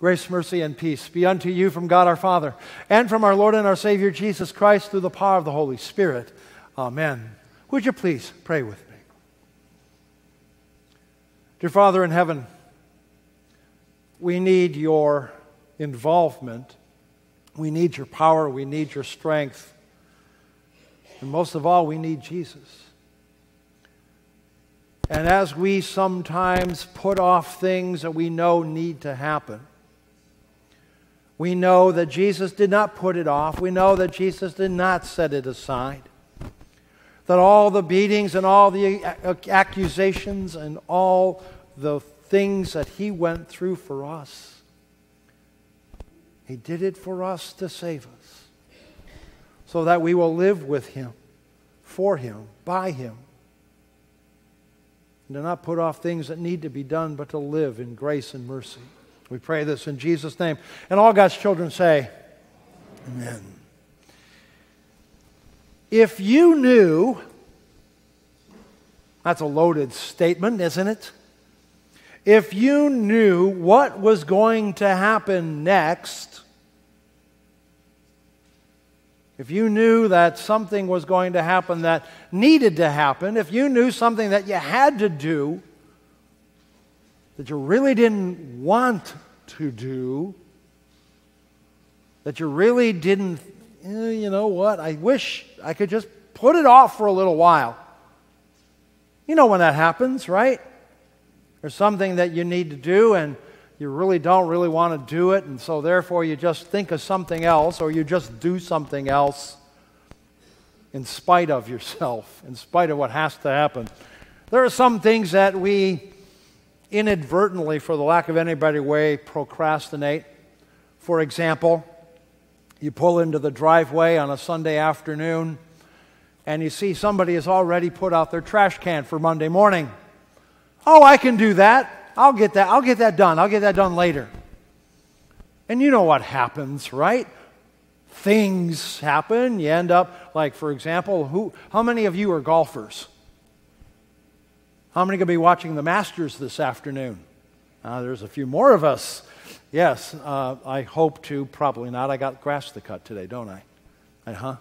Grace, mercy, and peace be unto you from God our Father and from our Lord and our Savior Jesus Christ through the power of the Holy Spirit. Amen. Would you please pray with me? Dear Father in heaven, we need your involvement. We need your power. We need your strength. And most of all, we need Jesus. And as we sometimes put off things that we know need to happen, we know that Jesus did not put it off. We know that Jesus did not set it aside. That all the beatings and all the accusations and all the things that he went through for us, he did it for us to save us. So that we will live with him, for him, by him. And to not put off things that need to be done, but to live in grace and mercy. We pray this in Jesus' name. And all God's children say, Amen. If you knew, that's a loaded statement, isn't it? If you knew what was going to happen next, if you knew that something was going to happen that needed to happen, if you knew something that you had to do, that you really didn't want to do, that you really didn't, eh, you know what, I wish I could just put it off for a little while. You know when that happens, right? There's something that you need to do and you really don't really want to do it, and so therefore you just think of something else or you just do something else in spite of yourself, in spite of what has to happen. There are some things that we inadvertently, for the lack of any better way, procrastinate. For example, you pull into the driveway on a Sunday afternoon and you see somebody has already put out their trash can for Monday morning. Oh, I can do that. I'll get that. I'll get that done. I'll get that done later. And you know what happens, right? Things happen. You end up, like, for example, who, how many of you are golfers? How many going to be watching the Masters this afternoon? Uh, there's a few more of us. Yes, uh, I hope to. Probably not. I got grass to cut today, don't I? Uh huh.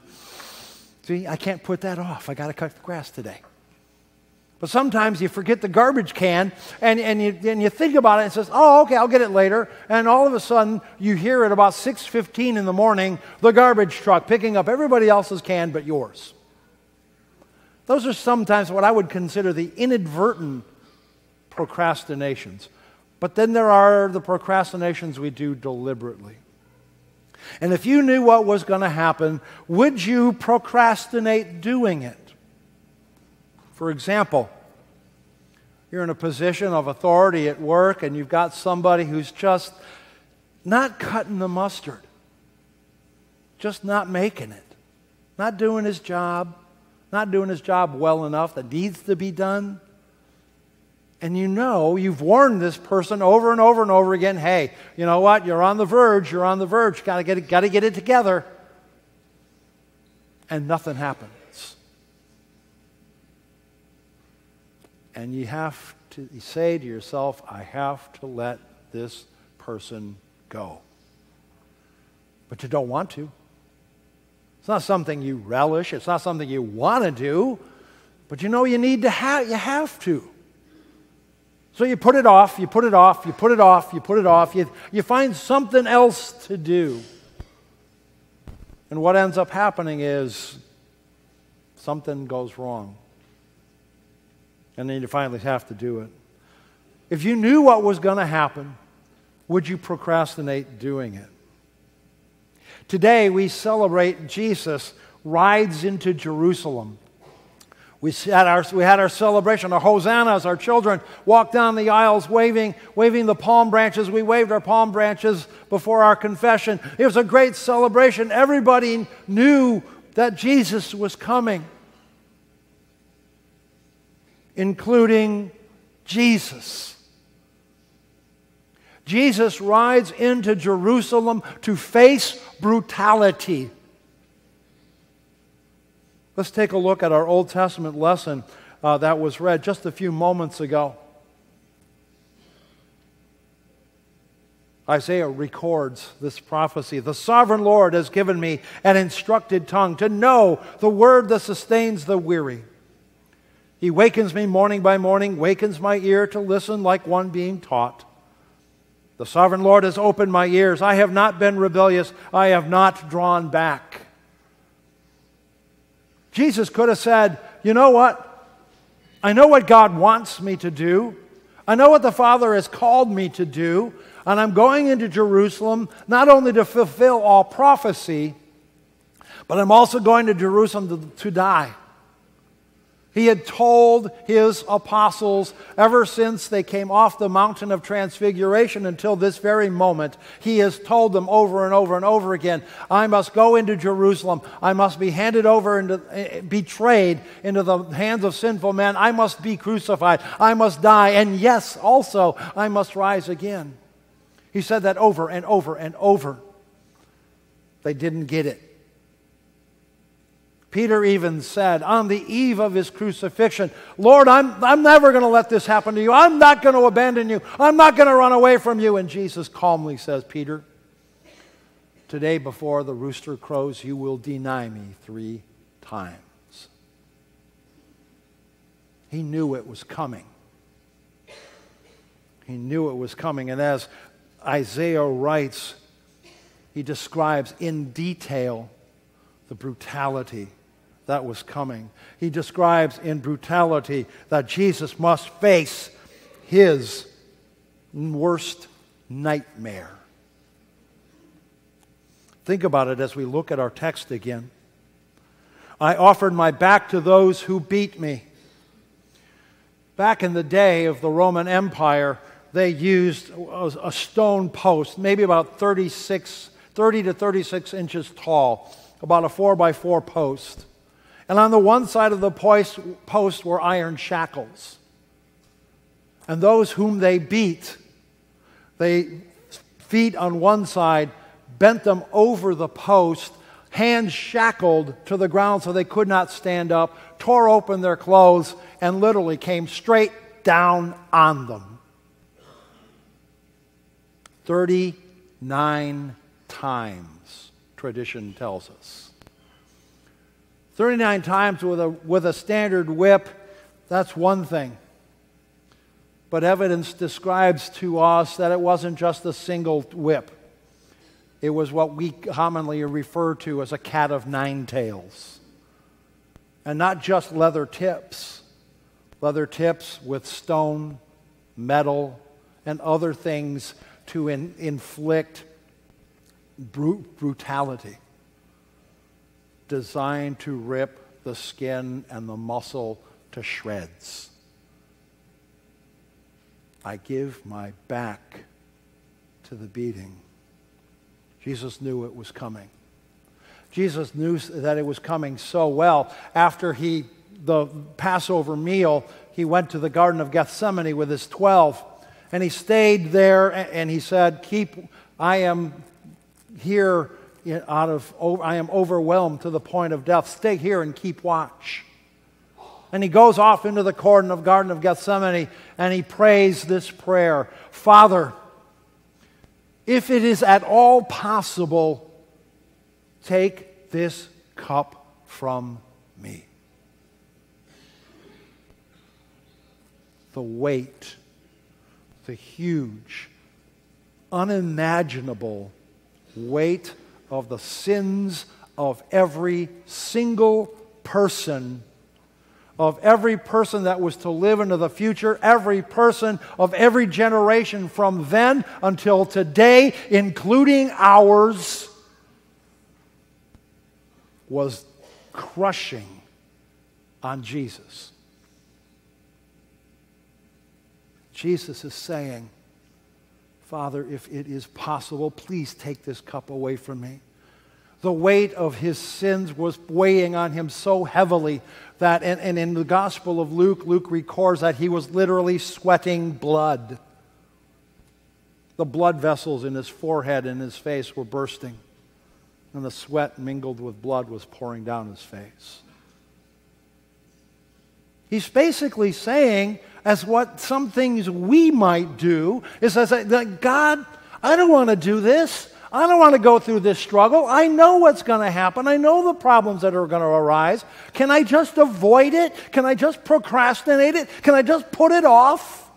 See, I can't put that off. I got to cut the grass today. But sometimes you forget the garbage can and, and, you, and you think about it and says, oh, okay, I'll get it later. And all of a sudden you hear at about 6.15 in the morning the garbage truck picking up everybody else's can but yours. Those are sometimes what I would consider the inadvertent procrastinations. But then there are the procrastinations we do deliberately. And if you knew what was going to happen, would you procrastinate doing it? For example, you're in a position of authority at work and you've got somebody who's just not cutting the mustard, just not making it, not doing his job, not doing his job well enough that needs to be done. And you know, you've warned this person over and over and over again hey, you know what? You're on the verge. You're on the verge. Got to get it, got to get it together. And nothing happens. And you have to say to yourself, I have to let this person go. But you don't want to. It's not something you relish, it's not something you want to do, but you know you need to have, you have to. So you put it off, you put it off, you put it off, you put it off, you, you find something else to do. And what ends up happening is something goes wrong. And then you finally have to do it. If you knew what was going to happen, would you procrastinate doing it? Today we celebrate Jesus rides into Jerusalem. We had, our, we had our celebration, our hosannas, our children walked down the aisles waving, waving the palm branches. We waved our palm branches before our confession. It was a great celebration. Everybody knew that Jesus was coming, including Jesus. Jesus rides into Jerusalem to face brutality. Let's take a look at our Old Testament lesson uh, that was read just a few moments ago. Isaiah records this prophecy. The sovereign Lord has given me an instructed tongue to know the word that sustains the weary. He wakens me morning by morning, wakens my ear to listen like one being taught. The sovereign Lord has opened my ears. I have not been rebellious. I have not drawn back. Jesus could have said, You know what? I know what God wants me to do. I know what the Father has called me to do. And I'm going into Jerusalem not only to fulfill all prophecy, but I'm also going to Jerusalem to, to die. He had told his apostles ever since they came off the mountain of transfiguration until this very moment. He has told them over and over and over again I must go into Jerusalem. I must be handed over and eh, betrayed into the hands of sinful men. I must be crucified. I must die. And yes, also, I must rise again. He said that over and over and over. They didn't get it. Peter even said on the eve of his crucifixion, Lord, I'm, I'm never going to let this happen to you. I'm not going to abandon you. I'm not going to run away from you. And Jesus calmly says, Peter, today before the rooster crows, you will deny me three times. He knew it was coming. He knew it was coming. And as Isaiah writes, he describes in detail the brutality that was coming. He describes in brutality that Jesus must face his worst nightmare. Think about it as we look at our text again. I offered my back to those who beat me. Back in the day of the Roman Empire, they used a stone post, maybe about 36, 30 to 36 inches tall, about a four by four post. And on the one side of the post, were iron shackles. And those whom they beat, they feet on one side, bent them over the post, hands shackled to the ground so they could not stand up, tore open their clothes, and literally came straight down on them. 39 times, tradition tells us. 39 times with a, with a standard whip, that's one thing. But evidence describes to us that it wasn't just a single whip. It was what we commonly refer to as a cat of nine tails. And not just leather tips, leather tips with stone, metal, and other things to in, inflict brut- brutality designed to rip the skin and the muscle to shreds. I give my back to the beating. Jesus knew it was coming. Jesus knew that it was coming so well. After he, the Passover meal, he went to the Garden of Gethsemane with his 12. And he stayed there and he said, Keep, I am here out of, I am overwhelmed to the point of death. Stay here and keep watch. And he goes off into the garden of, garden of Gethsemane and he prays this prayer Father, if it is at all possible, take this cup from me. The weight, the huge, unimaginable weight of the sins of every single person, of every person that was to live into the future, every person of every generation from then until today, including ours, was crushing on Jesus. Jesus is saying, Father, if it is possible, please take this cup away from me. The weight of his sins was weighing on him so heavily that, and, and in the Gospel of Luke, Luke records that he was literally sweating blood. The blood vessels in his forehead and his face were bursting, and the sweat mingled with blood was pouring down his face. He's basically saying, as what some things we might do, is as that God, I don't want to do this. I don't want to go through this struggle. I know what's going to happen. I know the problems that are going to arise. Can I just avoid it? Can I just procrastinate it? Can I just put it off?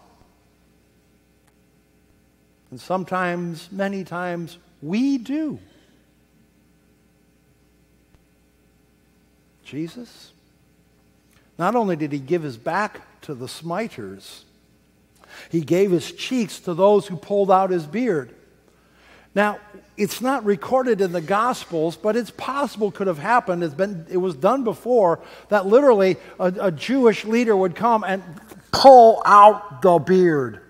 And sometimes, many times, we do. Jesus, not only did he give his back to the smiters, he gave his cheeks to those who pulled out his beard. Now, it's not recorded in the Gospels, but it's possible could have happened. It's been, it was done before that literally a, a Jewish leader would come and pull out the beard.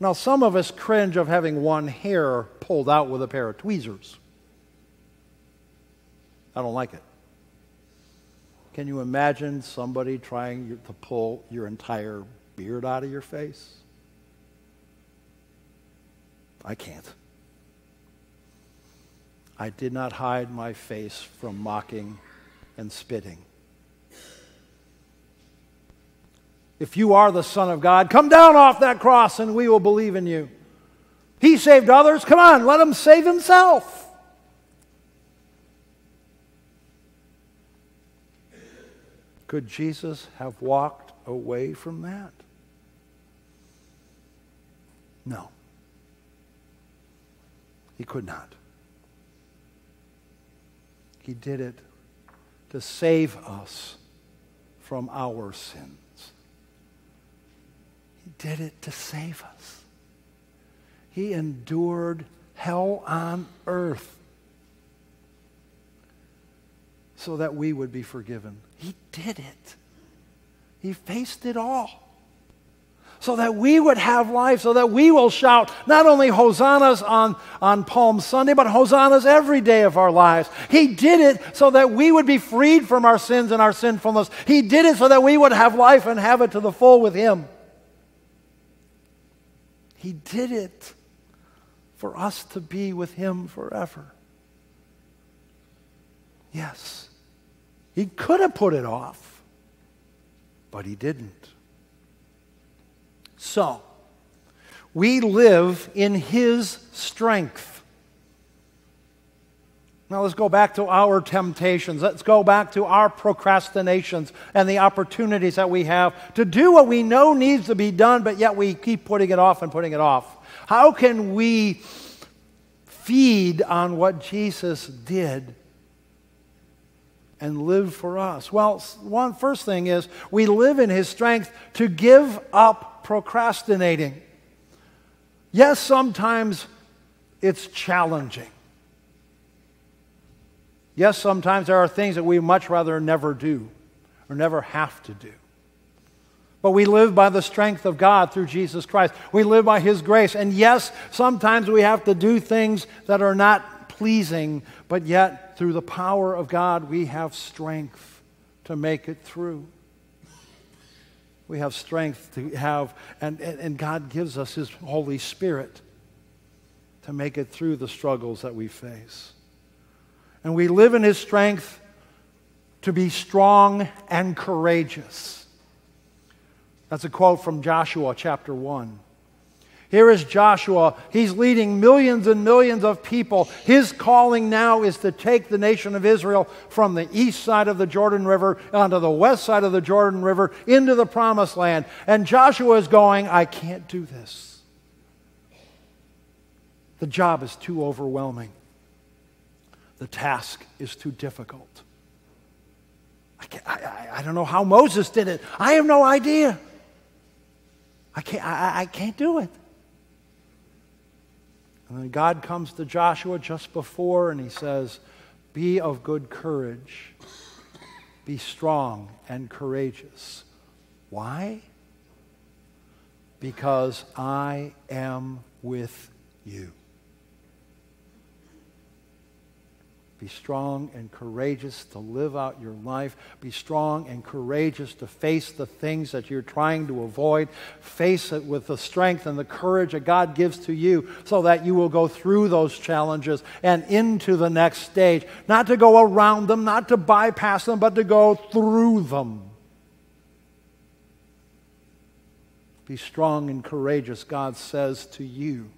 Now, some of us cringe of having one hair pulled out with a pair of tweezers. I don't like it. Can you imagine somebody trying to pull your entire beard out of your face? I can't. I did not hide my face from mocking and spitting. If you are the Son of God, come down off that cross and we will believe in you. He saved others. Come on, let him save himself. Could Jesus have walked away from that? No. He could not. He did it to save us from our sins. He did it to save us. He endured hell on earth so that we would be forgiven. He did it. He faced it all so that we would have life, so that we will shout not only hosannas on, on Palm Sunday, but hosannas every day of our lives. He did it so that we would be freed from our sins and our sinfulness. He did it so that we would have life and have it to the full with Him. He did it for us to be with Him forever. Yes, He could have put it off, but He didn't. So, we live in His strength. Now let's go back to our temptations. Let's go back to our procrastinations and the opportunities that we have to do what we know needs to be done, but yet we keep putting it off and putting it off. How can we feed on what Jesus did and live for us? Well, one first thing is we live in his strength to give up procrastinating. Yes, sometimes it's challenging. Yes, sometimes there are things that we much rather never do or never have to do. But we live by the strength of God through Jesus Christ. We live by His grace. And yes, sometimes we have to do things that are not pleasing, but yet through the power of God, we have strength to make it through. We have strength to have, and, and God gives us His Holy Spirit to make it through the struggles that we face. And we live in His strength to be strong and courageous. That's a quote from Joshua chapter 1. Here is Joshua. He's leading millions and millions of people. His calling now is to take the nation of Israel from the east side of the Jordan River onto the west side of the Jordan River into the promised land. And Joshua is going, I can't do this. The job is too overwhelming, the task is too difficult. I, I, I, don't know how Moses did it. I have no idea. I can't, I, I can't do it. And then God comes to Joshua just before and he says, Be of good courage, be strong and courageous. Why? Because I am with you. Be strong and courageous to live out your life. Be strong and courageous to face the things that you're trying to avoid. Face it with the strength and the courage that God gives to you so that you will go through those challenges and into the next stage. Not to go around them, not to bypass them, but to go through them. Be strong and courageous, God says to you.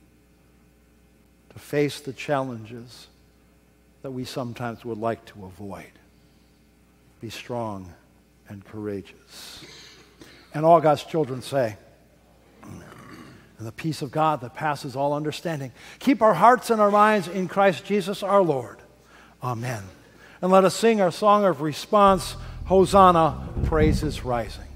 to face the challenges that we sometimes would like to avoid. Be strong and courageous. And all God's children say, and the peace of God that passes all understanding. Keep our hearts and our minds in Christ Jesus our Lord. Amen. And let us sing our song of response Hosanna, praise is rising.